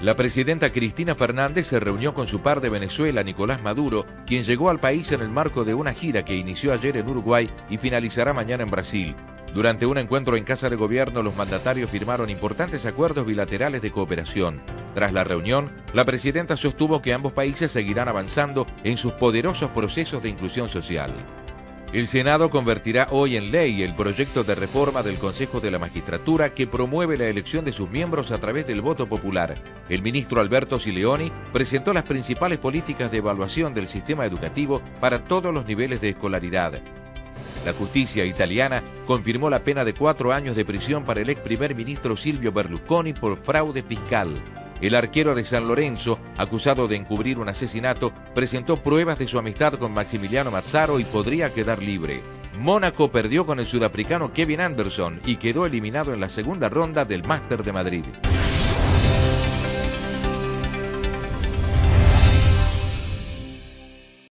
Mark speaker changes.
Speaker 1: La presidenta Cristina Fernández se reunió con su par de Venezuela, Nicolás Maduro, quien llegó al país en el marco de una gira que inició ayer en Uruguay y finalizará mañana en Brasil. Durante un encuentro en Casa de Gobierno, los mandatarios firmaron importantes acuerdos bilaterales de cooperación. Tras la reunión, la presidenta sostuvo que ambos países seguirán avanzando en sus poderosos procesos de inclusión social. El Senado convertirá hoy en ley el proyecto de reforma del Consejo de la Magistratura que promueve la elección de sus miembros a través del voto popular. El ministro Alberto Sileoni presentó las principales políticas de evaluación del sistema educativo para todos los niveles de escolaridad. La justicia italiana confirmó la pena de cuatro años de prisión para el ex primer ministro Silvio Berlusconi por fraude fiscal. El arquero de San Lorenzo, acusado de encubrir un asesinato, presentó pruebas de su amistad con Maximiliano Mazzaro y podría quedar libre. Mónaco perdió con el sudafricano Kevin Anderson y quedó eliminado en la segunda ronda del Máster de Madrid.